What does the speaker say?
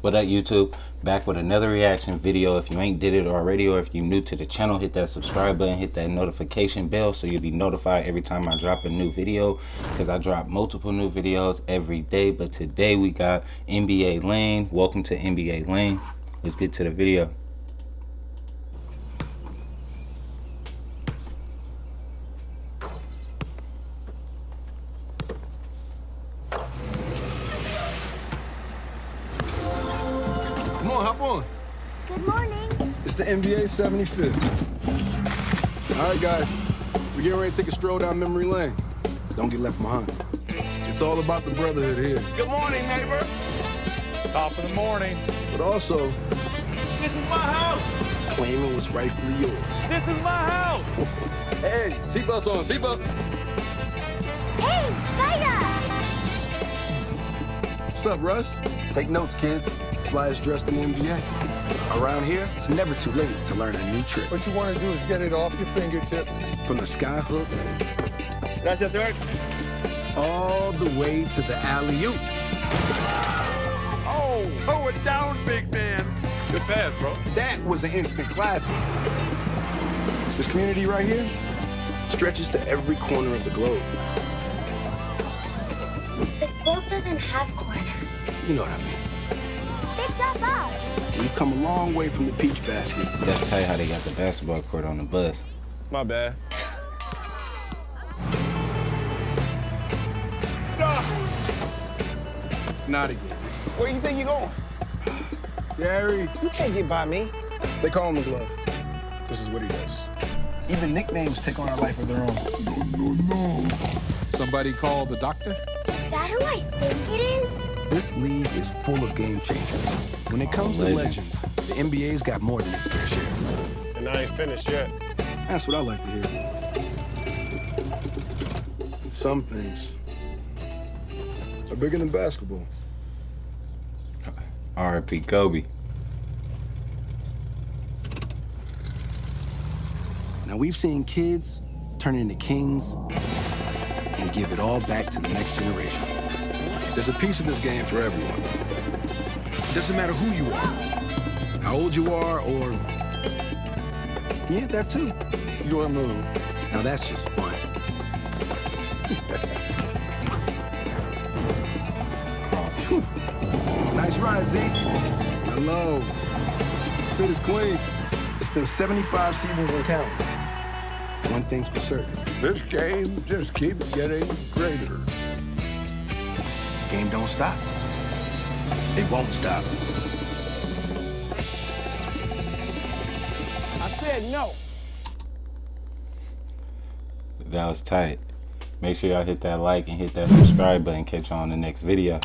What up YouTube? Back with another reaction video. If you ain't did it already or if you're new to the channel, hit that subscribe button, hit that notification bell so you'll be notified every time I drop a new video because I drop multiple new videos every day. But today we got NBA Lane. Welcome to NBA Lane. Let's get to the video. On, hop on. Good morning. It's the NBA 75th. All right, guys. We're getting ready to take a stroll down memory lane. Don't get left behind. It's all about the brotherhood here, Good morning, neighbor. Top of the morning. but also This is my house. claiming what's rightfully yours. This is my house. Hey, seatbelts on, seatbelts. Hey, Spider! What's up, Russ? Take notes, kids. Flyers dressed in the NBA. Around here, it's never too late to learn a new trick. What you want to do is get it off your fingertips. From the sky hook Gracias, sir. all the way to the alley-oop. Oh, throw it down, big man. Good pass, bro. That was an instant classic. This community right here stretches to every corner of the globe. The globe doesn't have corners. You know what I mean. Big top up. We've come a long way from the peach basket. That's tight how they got the basketball court on the bus. My bad. Not again. Where you think you're going? Gary, You can't get by me. they call him the glove. This is what he does. Even nicknames take on a life of their own. Somebody call the doctor? Is that who I think it is? This league is full of game changers. When it comes to legends. legends, the NBA's got more than its fair share. And I ain't finished yet. That's what I like to hear. Some things are bigger than basketball. R.I.P. Kobe. Now we've seen kids turn into kings and give it all back to the next generation. There's a piece of this game for everyone. It doesn't matter who you are, how old you are, or yeah, that too. Your move. Now that's just fun. Nice ride, Zeke. Hello. Fit is clean. It's been 75 seasons and counting. One thing's for certain. This game just keeps getting greater. Game don't stop. It won't stop. I said no. That was tight. Make sure y'all hit that like and hit that subscribe button. Catch y'all on the next video.